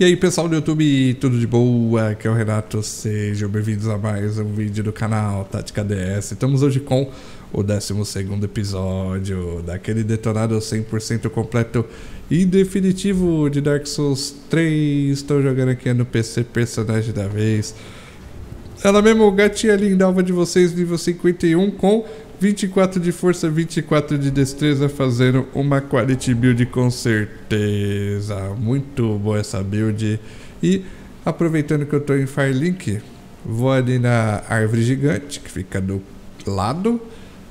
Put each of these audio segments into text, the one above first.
E aí pessoal do YouTube, tudo de boa? Aqui é o Renato, sejam bem-vindos a mais um vídeo do canal Tática DS. Estamos hoje com o 12 episódio daquele detonado 100% completo e definitivo de Dark Souls 3. Estou jogando aqui no PC, personagem da vez. Ela mesmo, gatinha lindalva de vocês, nível 51 com 24 de força, 24 de destreza, fazendo uma quality build com certeza. Muito boa essa build. E aproveitando que eu estou em Firelink, vou ali na árvore gigante, que fica do lado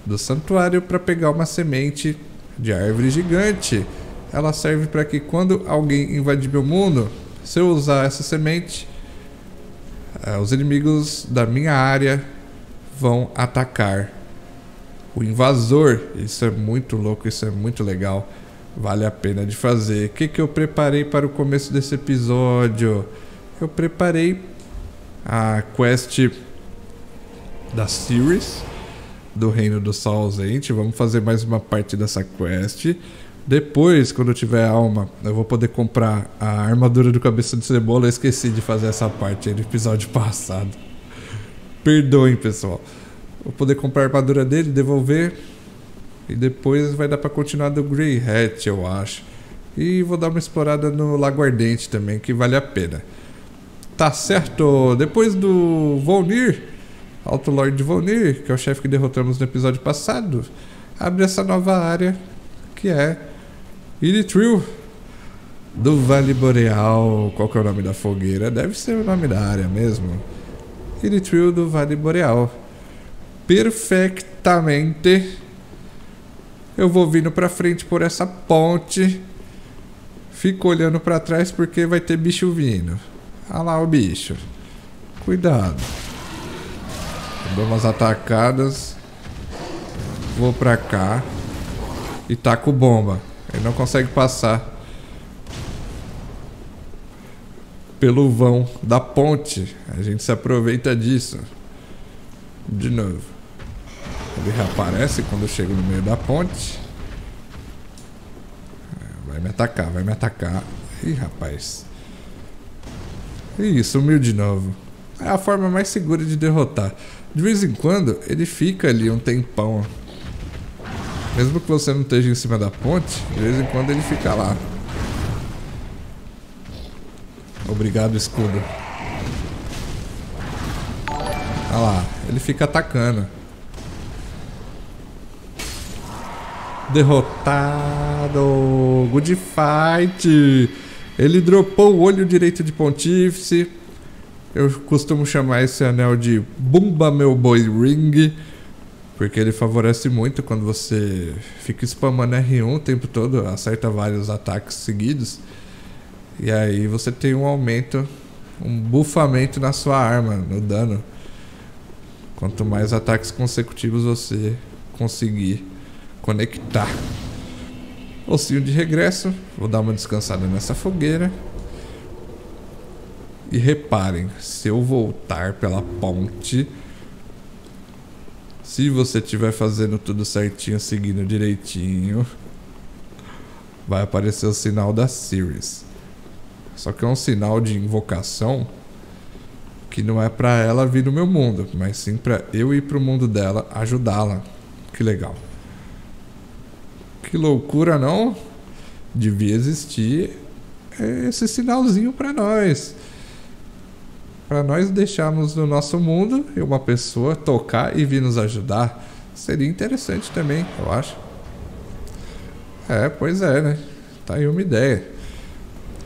do santuário, para pegar uma semente de árvore gigante. Ela serve para que quando alguém invadir meu mundo, se eu usar essa semente, os inimigos da minha área vão atacar o invasor. Isso é muito louco, isso é muito legal. Vale a pena de fazer. O que, que eu preparei para o começo desse episódio? Eu preparei a quest da series do Reino do Sol ausente. Vamos fazer mais uma parte dessa quest. Depois, quando eu tiver alma, eu vou poder comprar a armadura do cabeça de cebola. Eu esqueci de fazer essa parte aí no episódio passado. Perdoem, pessoal. Vou poder comprar a armadura dele, devolver. E depois vai dar para continuar do Grey Hat, eu acho. E vou dar uma explorada no Lago Ardente também, que vale a pena. Tá certo. Depois do Volnir, Alto Lord Volnir, que é o chefe que derrotamos no episódio passado, abre essa nova área que é Iritril do Vale Boreal. Qual que é o nome da fogueira? Deve ser o nome da área mesmo. Iritril do Vale Boreal perfeitamente. Eu vou vindo para frente por essa ponte. Fico olhando para trás porque vai ter bicho vindo. Olha lá o bicho. Cuidado. dou umas atacadas. Vou pra cá. E taco bomba. Ele não consegue passar. Pelo vão da ponte. A gente se aproveita disso. De novo. Ele reaparece quando eu chego no meio da ponte. Vai me atacar, vai me atacar. Ih, rapaz. Ih, sumiu de novo. É a forma mais segura de derrotar. De vez em quando, ele fica ali um tempão. Mesmo que você não esteja em cima da ponte, de vez em quando ele fica lá. Obrigado, escudo. Olha lá, ele fica atacando. Derrotado. Good fight. Ele dropou o olho direito de Pontífice. Eu costumo chamar esse anel de Bumba Meu Boy Ring. Porque ele favorece muito quando você fica spamando R1 o tempo todo, acerta vários ataques seguidos. E aí você tem um aumento, um buffamento na sua arma, no dano. Quanto mais ataques consecutivos você conseguir conectar. Ossinho de regresso. Vou dar uma descansada nessa fogueira. E reparem, se eu voltar pela ponte, se você estiver fazendo tudo certinho, seguindo direitinho, vai aparecer o sinal da Series. Só que é um sinal de invocação que não é para ela vir no meu mundo, mas sim para eu ir pro mundo dela, ajudá-la. Que legal. Que loucura, não? Devia existir esse sinalzinho para nós. Para nós deixarmos no nosso mundo e uma pessoa tocar e vir nos ajudar. Seria interessante também, eu acho. É, pois é, né? Tá aí uma ideia.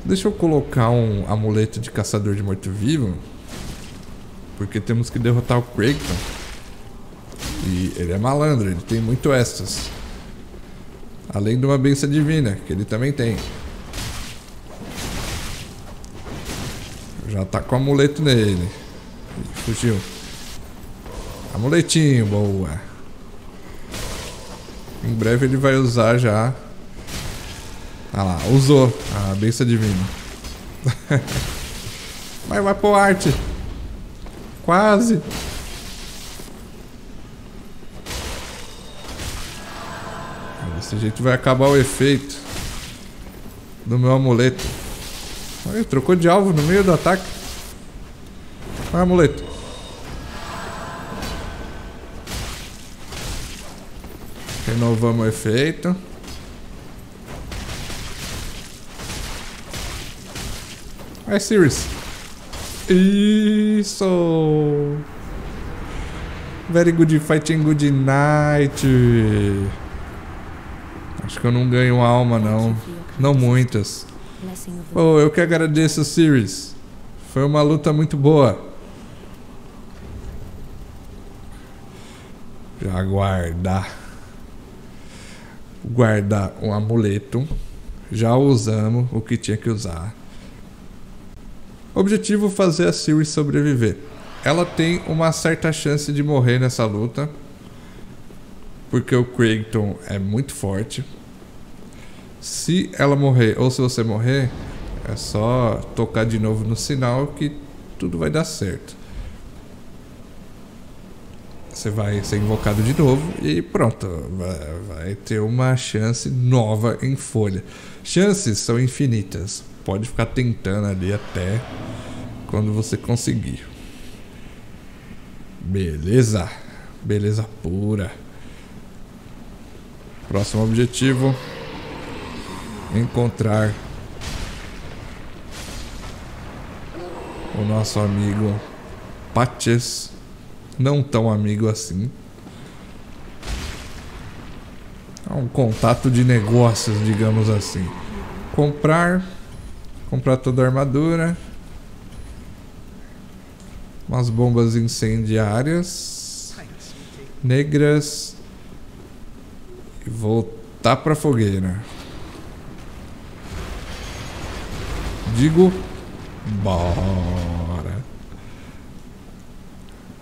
Deixa eu colocar um amuleto de caçador de morto-vivo. Porque temos que derrotar o Kraken. E ele é malandro, ele tem muito estas. Além de uma benção divina, que ele também tem. Já tá com o amuleto nele. Fugiu. Amuletinho, boa. Em breve ele vai usar já. Ah lá, usou a benção divina. vai, vai pro arte. Quase. Desse jeito vai acabar o efeito do meu amuleto. Trocou de alvo no meio do ataque. Vai, amuleto. Renovamos o efeito. Vai, Sirius. Isso! Very good fighting good night. Acho que eu não ganho alma, não. Não muitas. Oh, eu que agradeço, Sirius. Foi uma luta muito boa. Já guardar. Guardar um amuleto. Já usamos o que tinha que usar. Objetivo: fazer a Siri sobreviver. Ela tem uma certa chance de morrer nessa luta. Porque o Creighton é muito forte. Se ela morrer ou se você morrer, é só tocar de novo no sinal que tudo vai dar certo. Você vai ser invocado de novo e pronto, vai, ter uma chance nova em folha. Chances são infinitas. Pode ficar tentando ali até quando você conseguir. Beleza. Beleza pura. Próximo objetivo: encontrar o nosso amigo Patches, não tão amigo assim. É um contato de negócios, digamos assim. Comprar Comprar toda a armadura. Umas bombas incendiárias. Negras. E voltar pra fogueira. Digo. Bora.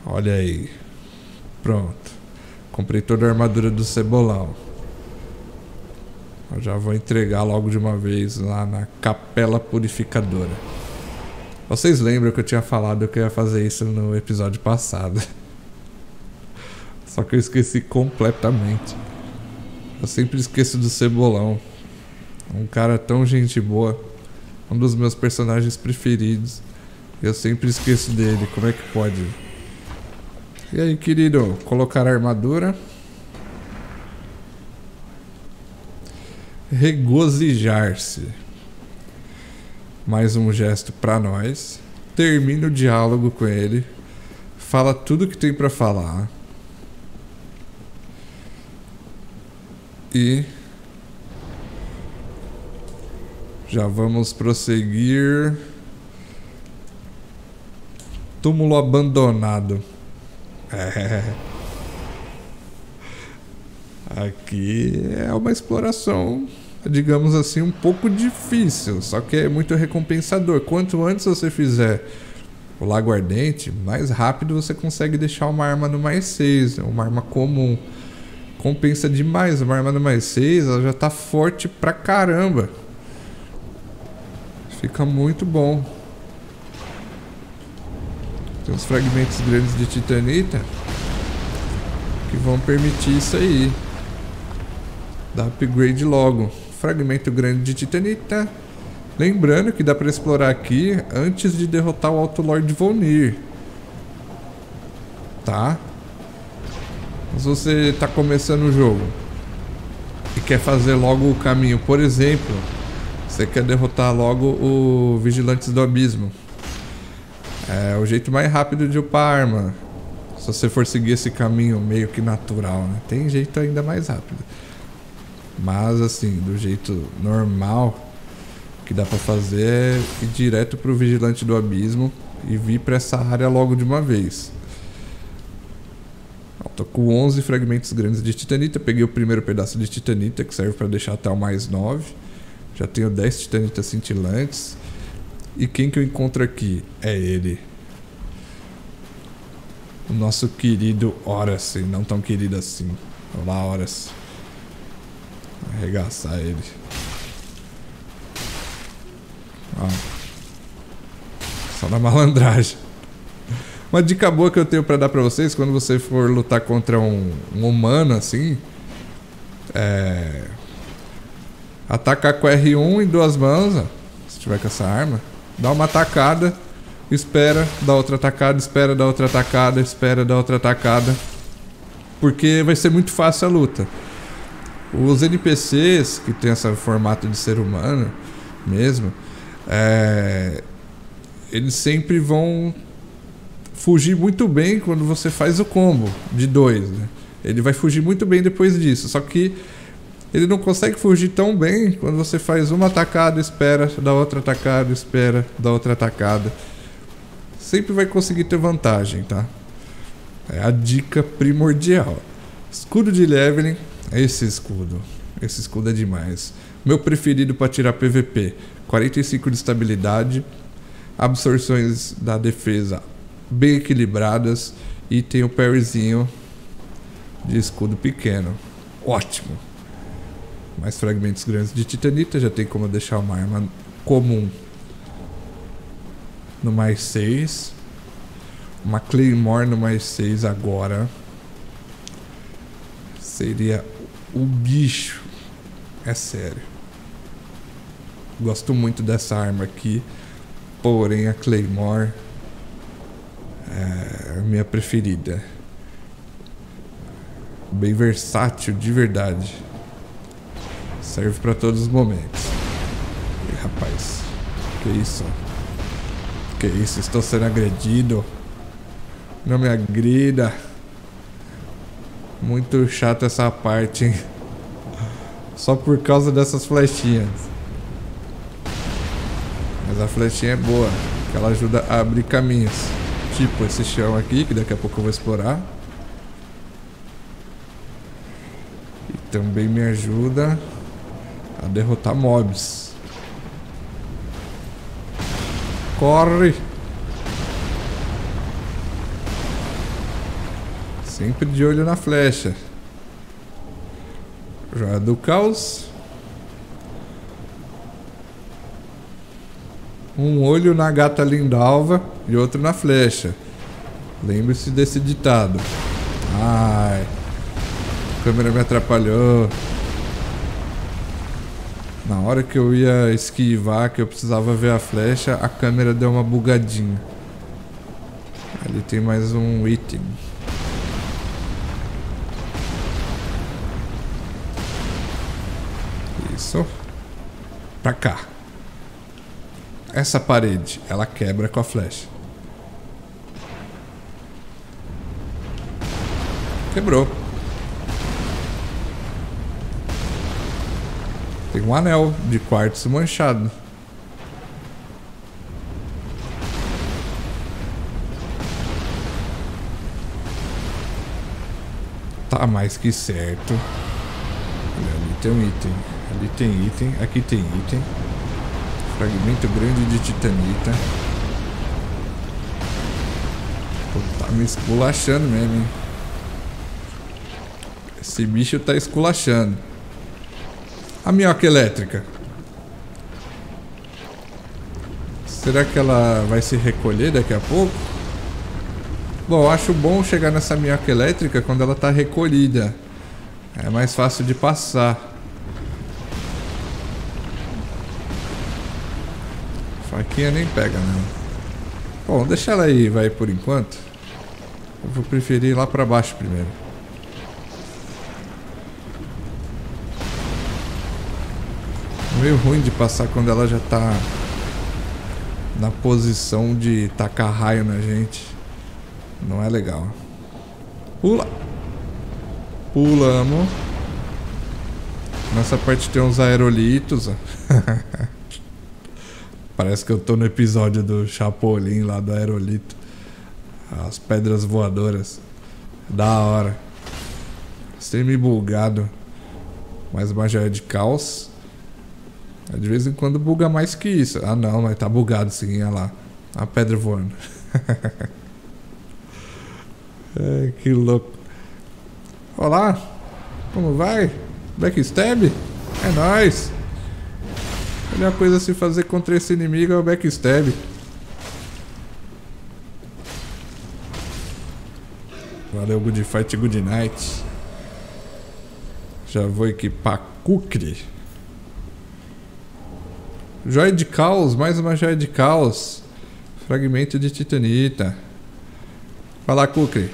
Olha aí. Pronto. Comprei toda a armadura do cebolão. Eu já vou entregar logo de uma vez lá na Capela Purificadora. Vocês lembram que eu tinha falado que eu ia fazer isso no episódio passado? Só que eu esqueci completamente. Eu sempre esqueço do Cebolão. Um cara tão gente boa. Um dos meus personagens preferidos. Eu sempre esqueço dele. Como é que pode? E aí, querido? Colocar a armadura. regozijar-se. Mais um gesto para nós. Termina o diálogo com ele. Fala tudo que tem para falar. E já vamos prosseguir. Túmulo abandonado. É. Aqui é uma exploração digamos assim, um pouco difícil, só que é muito recompensador. Quanto antes você fizer o Lago Ardente, mais rápido você consegue deixar uma arma no mais 6, uma arma comum. Compensa demais, uma arma no mais 6, ela já tá forte pra caramba. Fica muito bom. Tem uns fragmentos grandes de titanita que vão permitir isso aí. Dá upgrade logo fragmento grande de titanita. Lembrando que dá para explorar aqui antes de derrotar o Alto Lord Vonir. Tá? Se você está começando o jogo e quer fazer logo o caminho, por exemplo, você quer derrotar logo o Vigilantes do Abismo. É o jeito mais rápido de upar a arma. Se você for seguir esse caminho meio que natural, né? Tem jeito ainda mais rápido. Mas assim, do jeito normal que dá para fazer é ir direto pro vigilante do abismo e vir para essa área logo de uma vez. Eu tô com 11 fragmentos grandes de titanita, peguei o primeiro pedaço de titanita que serve para deixar até o mais 9. Já tenho 10 titanitas cintilantes. E quem que eu encontro aqui? É ele. O nosso querido Horace, não tão querido assim. Olá, Horace. Arregaçar ele. Ó. Só na malandragem. Uma dica boa que eu tenho para dar para vocês quando você for lutar contra um, um humano assim, é atacar com R1 em duas mãos, ó, se tiver com essa arma, Dá uma atacada, espera, dá outra atacada, espera, dá outra atacada, espera, dá outra atacada. Porque vai ser muito fácil a luta. Os NPCs que tem esse formato de ser humano mesmo, é, eles sempre vão fugir muito bem quando você faz o combo de dois. Né? Ele vai fugir muito bem depois disso. Só que ele não consegue fugir tão bem quando você faz uma atacada, espera, dá outra atacada, espera, dá outra atacada. Sempre vai conseguir ter vantagem, tá? É a dica primordial. Escudo de leveling esse escudo. Esse escudo é demais. Meu preferido para tirar PVP: 45 de estabilidade, absorções da defesa bem equilibradas e tem o parryzinho de escudo pequeno. Ótimo. Mais fragmentos grandes de titanita, já tem como deixar uma arma comum no mais 6. Uma Claymore no mais 6 agora. Seria o bicho. É sério. Gosto muito dessa arma aqui. Porém, a Claymore é a minha preferida. Bem versátil, de verdade. Serve para todos os momentos. E, rapaz, que isso? Que isso? Estou sendo agredido. Não me agrida. Muito chato essa parte, hein? Só por causa dessas flechinhas. Mas a flechinha é boa, que ela ajuda a abrir caminhos. Tipo esse chão aqui, que daqui a pouco eu vou explorar. E também me ajuda a derrotar mobs. Corre! Sempre de olho na flecha. Joia do caos. Um olho na gata lindalva e outro na flecha. Lembre-se desse ditado. Ai, a câmera me atrapalhou. Na hora que eu ia esquivar, que eu precisava ver a flecha, a câmera deu uma bugadinha. Ali tem mais um item. Isso. Pra cá. Essa parede, ela quebra com a flecha. Quebrou. Tem um anel de quartzo manchado. Tá mais que certo. Ali tem um item. Ali tem item. Aqui tem item. Fragmento grande de titanita. Pô, tá me esculachando mesmo, hein? Esse bicho tá esculachando. A minhoca elétrica. Será que ela vai se recolher daqui a pouco? Bom, acho bom chegar nessa minhoca elétrica quando ela tá recolhida. É mais fácil de passar. Faquinha nem pega, não. Bom, deixa ela aí, vai, por enquanto. Eu vou preferir ir lá pra baixo primeiro. Meio ruim de passar quando ela já tá na posição de tacar raio na gente. Não é legal. Pula! Pulamos. Nessa parte tem uns aerolitos. Parece que eu tô no episódio do Chapolin lá do Aerolito. As pedras voadoras. Da hora. Semi bugado. Mais uma joia de caos. De vez em quando buga mais que isso. Ah não, mas tá bugado sim, olha lá. A pedra voando. é, que louco. Olá, como vai? Backstab? É nóis. A melhor coisa a se fazer contra esse inimigo é o backstab. Valeu, good fight, good night. Já vou equipar Kukri. Joia de caos, mais uma joia de caos. Fragmento de titanita. Vai lá, Kukri.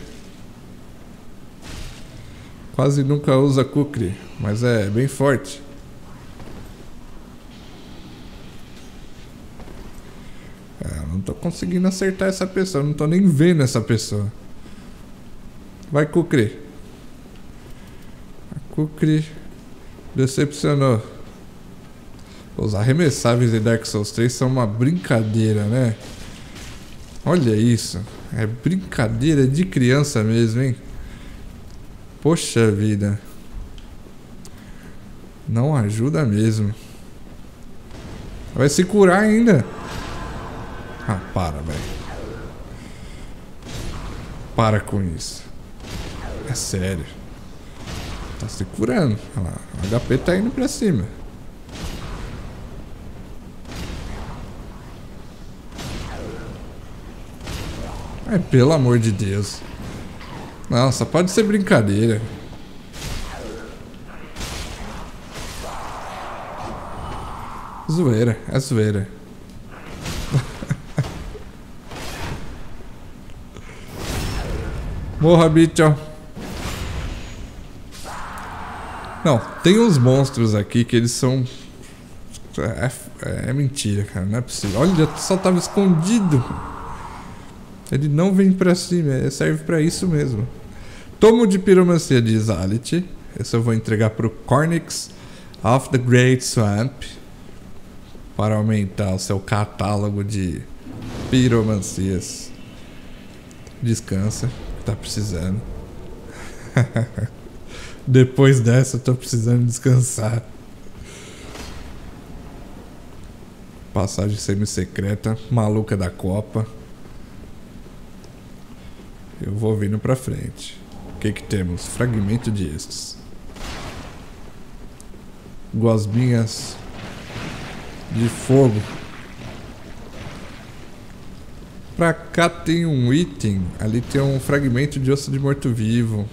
Quase nunca usa Kukri, mas é bem forte. É, não tô conseguindo acertar essa pessoa, não tô nem vendo essa pessoa. Vai, Kukri. A Kukri decepcionou. Os arremessáveis de Dark Souls 3 são uma brincadeira, né? Olha isso. É brincadeira de criança mesmo, hein? Poxa vida. Não ajuda mesmo. Vai se curar ainda. Ah, para, velho. Para com isso. É sério. Tá se curando. Olha lá. O HP tá indo pra cima. Ai, pelo amor de Deus. Nossa, pode ser brincadeira. Zoeira, é zoeira. Morra, bicho. Não, tem uns monstros aqui que eles são. É, é, é mentira, cara. Não é possível. Olha, só tava escondido. Ele não vem pra cima, serve para isso mesmo. Tomo de piromancia de Zalit. Esse eu vou entregar pro Cornix of the Great Swamp. Para aumentar o seu catálogo de piromancias. Descansa, tá precisando. Depois dessa, eu tô precisando descansar. Passagem semi-secreta, maluca da Copa. Eu vou vindo pra frente. O que que temos? Fragmento de estes. Gosminhas de fogo. Pra cá tem um item. Ali tem um fragmento de osso de morto-vivo.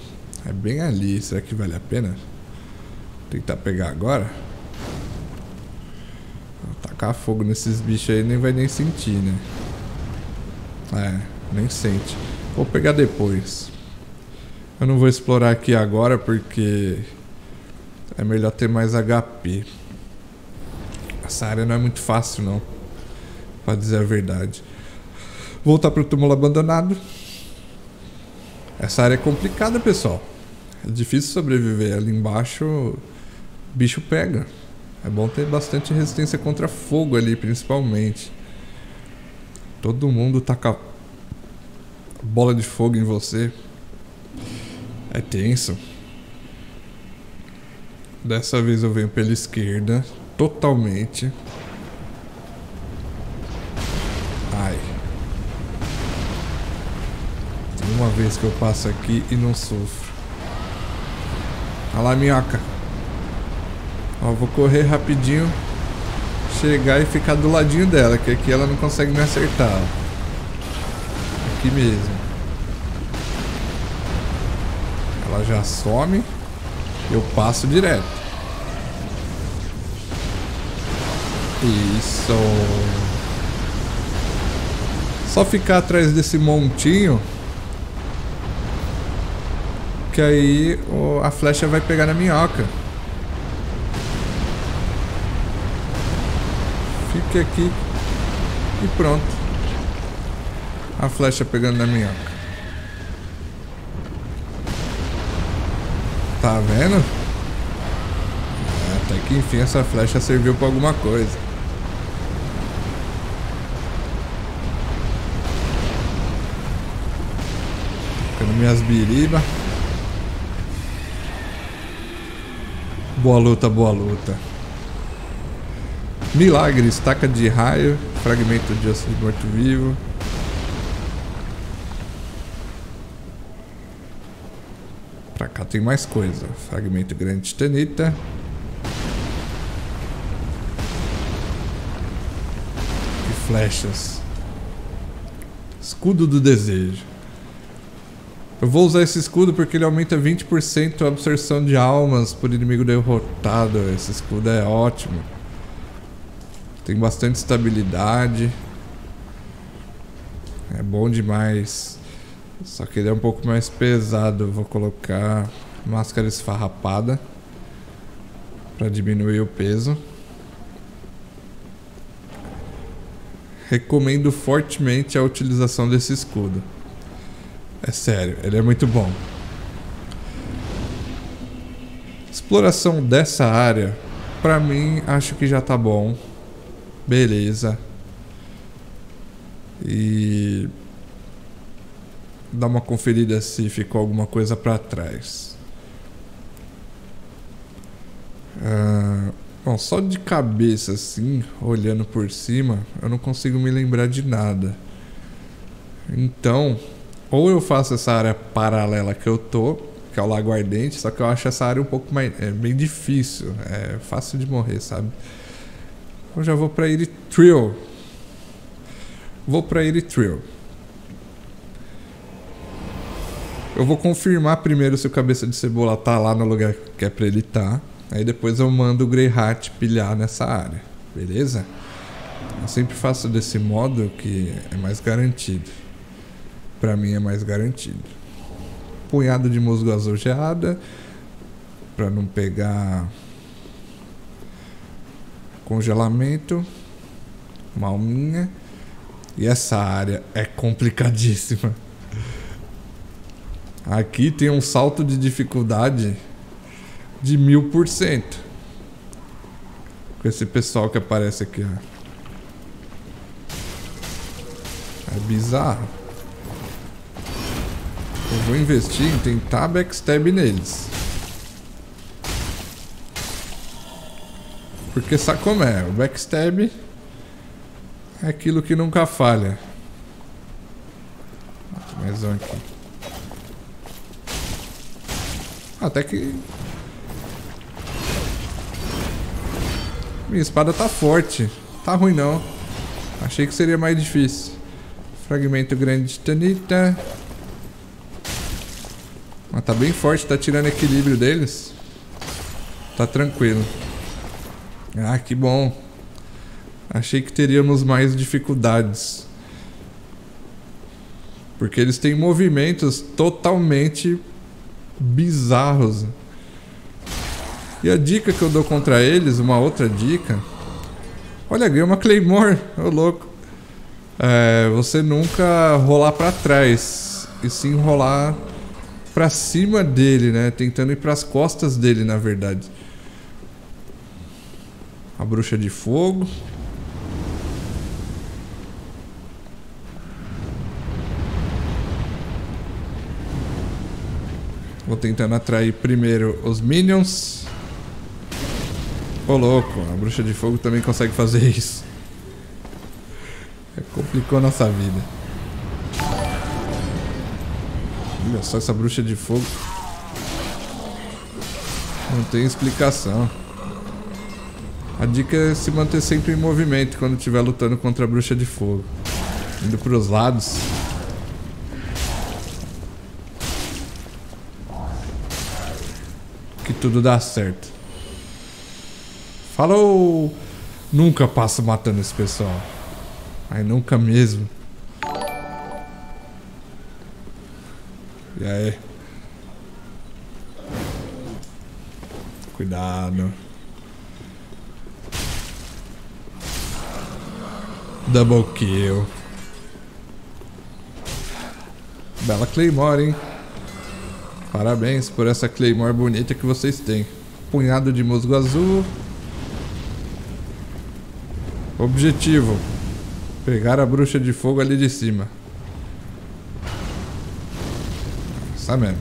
É bem ali. Será que vale a pena? Tentar pegar agora? Tacar fogo nesses bichos aí nem vai nem sentir, né? É, nem sente. Vou pegar depois. Eu não vou explorar aqui agora porque é melhor ter mais HP. Essa área não é muito fácil não, para dizer a verdade. Voltar pro túmulo abandonado. Essa área é complicada, pessoal. É difícil sobreviver. Ali embaixo, bicho pega. É bom ter bastante resistência contra fogo ali, principalmente. Todo mundo taca bola de fogo em você. É tenso. Dessa vez eu venho pela esquerda, totalmente. Ai. Tem uma vez que eu passo aqui e não sofro. Olha lá, minhoca. Ó, vou correr rapidinho. Chegar e ficar do ladinho dela, que aqui ela não consegue me acertar. Aqui mesmo. Já some. Eu passo direto. Isso. Só ficar atrás desse montinho. Que aí a flecha vai pegar na minhoca. Fique aqui e pronto a flecha pegando na minhoca. Tá vendo? Até que enfim essa flecha serviu pra alguma coisa. Tocando minhas biribas. Boa luta, boa luta. Milagre, estaca de raio, fragmento de osso de morto-vivo. Cá tem mais coisa. Fragmento grande de titanita. E flechas. Escudo do desejo. Eu vou usar esse escudo porque ele aumenta 20% a absorção de almas por inimigo derrotado. Esse escudo é ótimo. Tem bastante estabilidade. É bom demais. Só que ele é um pouco mais pesado. Vou colocar máscara esfarrapada para diminuir o peso. Recomendo fortemente a utilização desse escudo. É sério, ele é muito bom. Exploração dessa área, para mim, acho que já tá bom. Beleza. E dar uma conferida se ficou alguma coisa para trás. Ah, bom, só de cabeça assim, olhando por cima, eu não consigo me lembrar de nada. Então, ou eu faço essa área paralela que eu tô, que é o Lago Ardente, só que eu acho essa área um pouco mais é bem difícil, é fácil de morrer, sabe? Eu já vou para Eritreal. Vou para Eritreal. Eu vou confirmar primeiro se o cabeça de cebola tá lá no lugar que é pra ele. Tá. Aí depois eu mando o Greyhat pilhar nessa área, beleza? Eu sempre faço desse modo que é mais garantido. Pra mim é mais garantido. Punhado de musgo azul geada. Pra não pegar congelamento. Malminha. E essa área é complicadíssima. Aqui tem um salto de dificuldade de mil por cento. Com esse pessoal que aparece aqui, ó. É bizarro. Eu vou investir em tentar backstab neles. Porque sabe como é? O backstab é aquilo que nunca falha. Mais um aqui. Até que Minha espada tá forte. Tá ruim não. Achei que seria mais difícil. Fragmento grande de titanita. Mas tá bem forte, tá tirando equilíbrio deles. Tá tranquilo. Ah, que bom. Achei que teríamos mais dificuldades. Porque eles têm movimentos totalmente bizarros. E a dica que eu dou contra eles, uma outra dica. Olha, ganhei uma Claymore, ô louco. É, você nunca rolar para trás, e sim rolar para cima dele, né? Tentando ir para as costas dele, na verdade. A bruxa de fogo. Vou tentando atrair primeiro os minions. Ô louco, a bruxa de fogo também consegue fazer isso. É, complicou nossa vida. Olha só essa bruxa de fogo. Não tem explicação. A dica é se manter sempre em movimento quando estiver lutando contra a bruxa de fogo. Indo para os lados. Tudo dá certo. Falou! Nunca passo matando esse pessoal. Aí nunca mesmo. E aí? Cuidado. Double kill. Bela Claymore, hein? Parabéns por essa Claymore bonita que vocês têm. Punhado de musgo azul. Objetivo: pegar a bruxa de fogo ali de cima. Essa mesmo.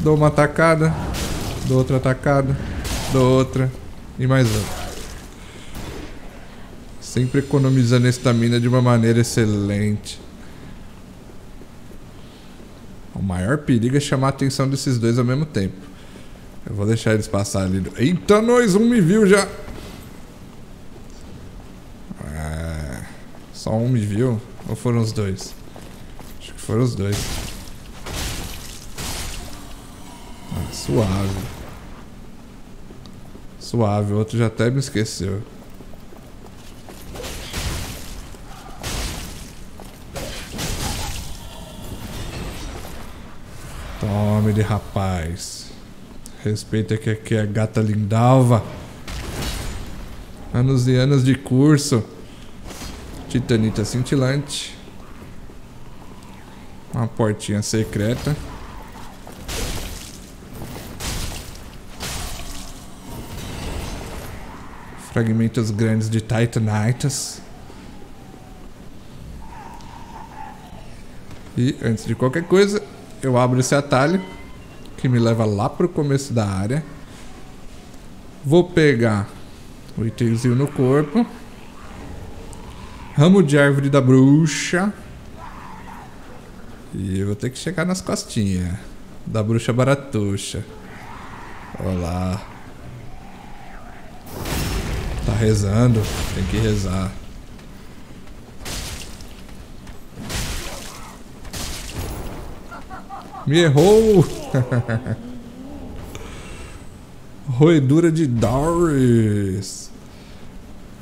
Dou uma atacada, dou outra atacada, dou outra e mais outra. Sempre economizando estamina de uma maneira excelente. O maior perigo é chamar a atenção desses dois ao mesmo tempo. Eu vou deixar eles passar ali. Eita, nós! Um me viu já! Só um me viu? Ou foram os dois? Acho que foram os dois. Ah, suave. Suave, o outro já até me esqueceu. Rapaz. Respeita que aqui é gata lindalva. Anos e anos de curso. Titanita cintilante. Uma portinha secreta. Fragmentos grandes de Titanitas. E antes de qualquer coisa, eu abro esse atalho que me leva lá pro começo da área. Vou pegar o itemzinho no corpo. Ramo de árvore da bruxa. E eu vou ter que chegar nas costinhas da bruxa baratuxa. Olá. Tá rezando, tem que rezar. Me errou! Roedura de Doris.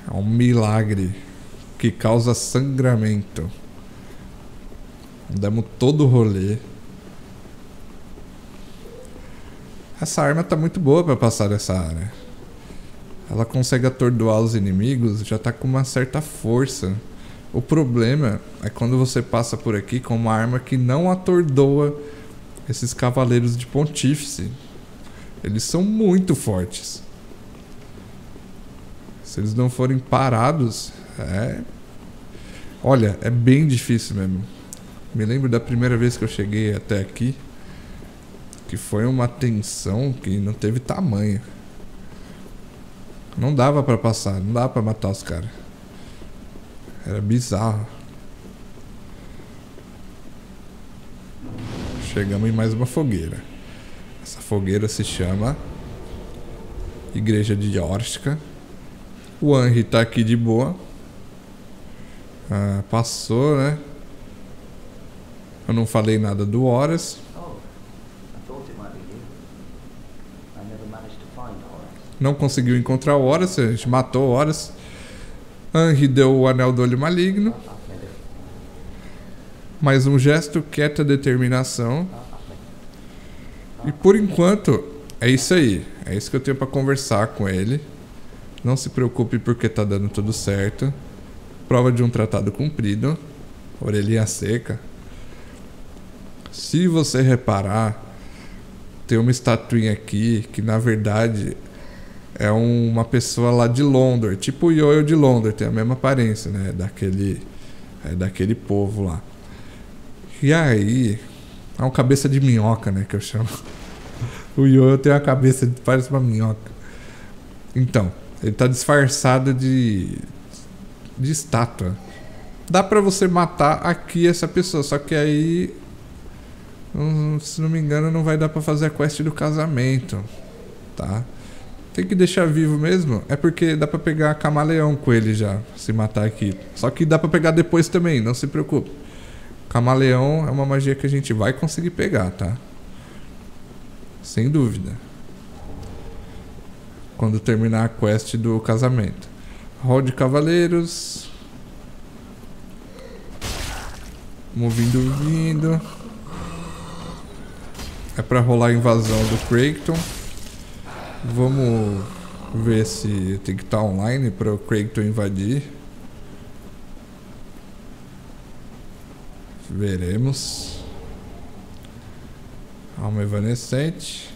É um milagre que causa sangramento. Demos todo o rolê. Essa arma tá muito boa para passar dessa área. Ela consegue atordoar os inimigos, já tá com uma certa força. O problema é quando você passa por aqui com uma arma que não atordoa esses cavaleiros de pontífice. Eles são muito fortes. Se eles não forem parados, é. Olha, é bem difícil mesmo. Me lembro da primeira vez que eu cheguei até aqui, que foi uma tensão que não teve tamanho. Não dava para passar, não dava para matar os caras. Era bizarro. Chegamos em mais uma fogueira. Essa fogueira se chama Igreja de Yorska. O Henry tá aqui de boa. Ah, passou, né? Eu não falei nada do Horas. Não conseguiu encontrar o Horas, a gente matou o Horas. Henry deu o anel do olho maligno. Mais um gesto, quieta determinação. E por enquanto, é isso aí. É isso que eu tenho para conversar com ele. Não se preocupe porque tá dando tudo certo. Prova de um tratado cumprido. Orelhinha seca. Se você reparar, tem uma estatuinha aqui que na verdade é uma pessoa lá de Londres, tipo o Yoyo de Londres, tem a mesma aparência, né? Daquele, é daquele povo lá. E aí, é um cabeça de minhoca, né, que eu chamo. O Yoyo tem uma cabeça parece uma minhoca. Então, ele tá disfarçado de de estátua. Dá para você matar aqui essa pessoa, só que aí se não me engano não vai dar para fazer a quest do casamento, tá? Tem que deixar vivo mesmo, é porque dá para pegar camaleão com ele já, se matar aqui. Só que dá para pegar depois também, não se preocupe. Camaleão é uma magia que a gente vai conseguir pegar, tá? Sem dúvida. Quando terminar a quest do casamento. Hall de Cavaleiros. Movindo vindo. É pra rolar a invasão do Creighton. Vamos ver se tem que estar tá online para o Creighton invadir. Veremos. Alma evanescente.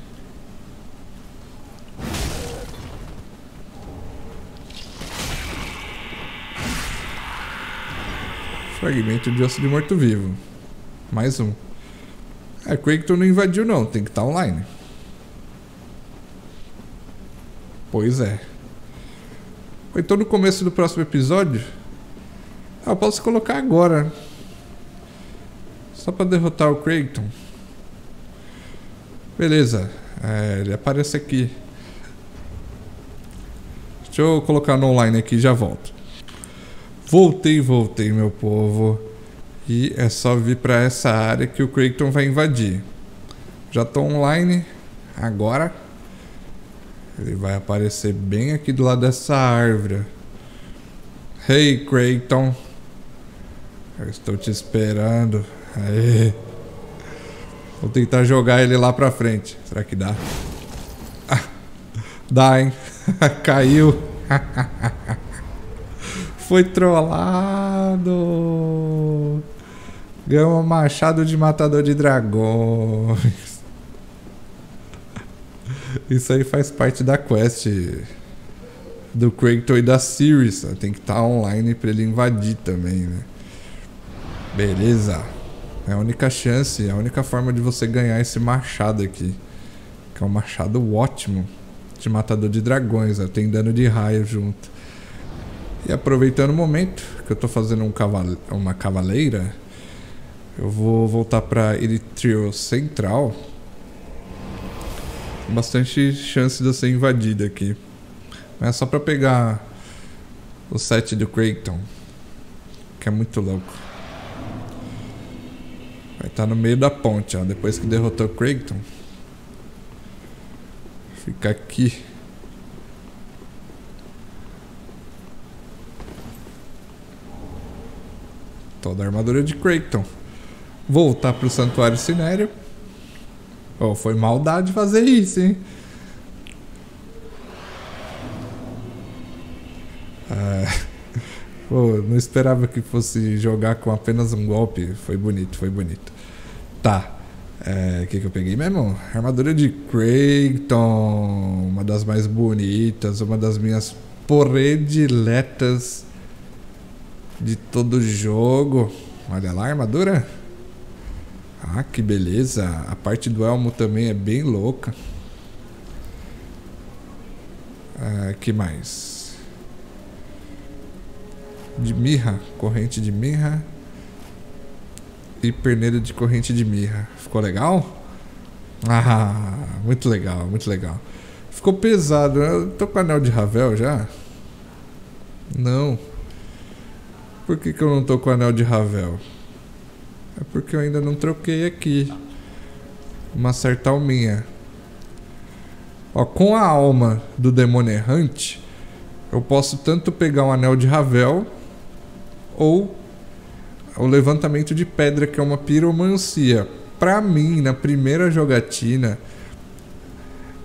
Fragmento de osso de morto-vivo. Mais um. É, Creighton não invadiu não, tem que estar tá online. Pois é. Então no começo do próximo episódio. Eu posso colocar agora. Só para derrotar o Creighton. Beleza. É, ele aparece aqui. Deixa eu colocar no online aqui já volto. Voltei, voltei, meu povo. E é só vir para essa área que o Creighton vai invadir. Já tô online agora. Ele vai aparecer bem aqui do lado dessa árvore. Hey, Creighton. Eu estou te esperando. Aê. Vou tentar jogar ele lá pra frente. Será que dá? Ah, dá, hein? Caiu. Foi trollado. Ganhou um machado de matador de dragões. Isso aí faz parte da quest do Kratos e da Sirius. Tem que estar tá online pra ele invadir também, né? Beleza. É a única chance, é a única forma de você ganhar esse machado aqui. Que é um machado ótimo de matador de dragões, ó, tem dano de raio junto. E aproveitando o momento que eu tô fazendo um cavale uma cavaleira, eu vou voltar para Eritrio Central. Tem bastante chance de eu ser invadido aqui. Mas é só para pegar o set do Creighton, que é muito louco. Vai estar tá no meio da ponte, ó, depois que derrotou o Creighton. Fica aqui. Toda a armadura de Creighton. Voltar pro Santuário Sinério. Oh, foi maldade fazer isso, hein? Pô, não esperava que fosse jogar com apenas um golpe. Foi bonito, foi bonito. Tá. O é, que, que eu peguei mesmo? Armadura de Creighton, uma das mais bonitas, uma das minhas prediletas de todo jogo. Olha lá a armadura. Ah, que beleza. A parte do elmo também é bem louca. Ah, que mais? De mirra, corrente de mirra e perneira de corrente de mirra. Ficou legal? Ah, muito legal, muito legal. Ficou pesado. Eu tô com anel de Ravel já? Não. Por que, que eu não tô com anel de Ravel? É porque eu ainda não troquei aqui. Uma certa alminha. Ó, com a alma do demônio errante, eu posso tanto pegar um anel de Ravel ou o levantamento de pedra, que é uma piromancia. Para mim, na primeira jogatina,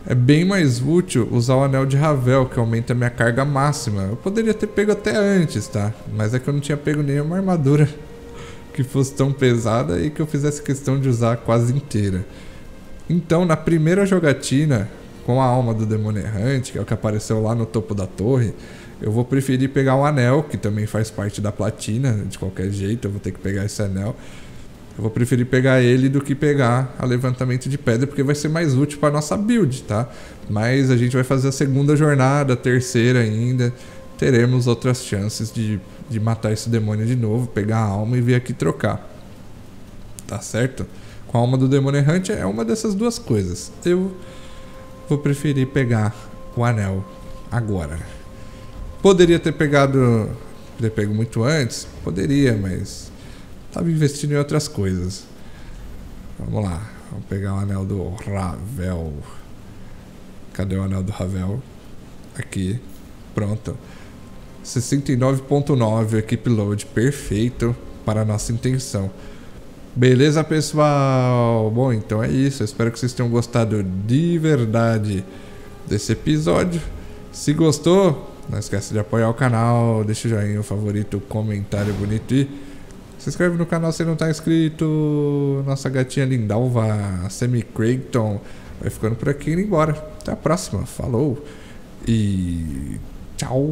é bem mais útil usar o anel de Ravel, que aumenta a minha carga máxima. Eu poderia ter pego até antes, tá? Mas é que eu não tinha pego nenhuma armadura que fosse tão pesada e que eu fizesse questão de usar quase inteira. Então, na primeira jogatina, com a alma do demônio errante, que é o que apareceu lá no topo da torre, eu vou preferir pegar um anel, que também faz parte da platina, de qualquer jeito, eu vou ter que pegar esse anel. Eu vou preferir pegar ele do que pegar a levantamento de pedra, porque vai ser mais útil para nossa build, tá? Mas a gente vai fazer a segunda jornada, a terceira ainda. Teremos outras chances de, de matar esse demônio de novo, pegar a alma e vir aqui trocar. Tá certo? Com a alma do demônio errante é uma dessas duas coisas. Eu vou preferir pegar o anel agora. Poderia ter pegado. Ter pego muito antes? Poderia, mas. Tava investindo em outras coisas. Vamos lá. Vamos pegar o anel do Ravel. Cadê o anel do Ravel? Aqui. Pronto. 69.9 equipe load. Perfeito para a nossa intenção. Beleza, pessoal? Bom, então é isso. Eu espero que vocês tenham gostado de verdade desse episódio. Se gostou, não esquece de apoiar o canal, deixa o joinha, o favorito, o comentário bonito e se inscreve no canal se não está inscrito. Nossa gatinha Lindalva, Semi Creighton, vai ficando por aqui e embora. Até a próxima, falou e tchau!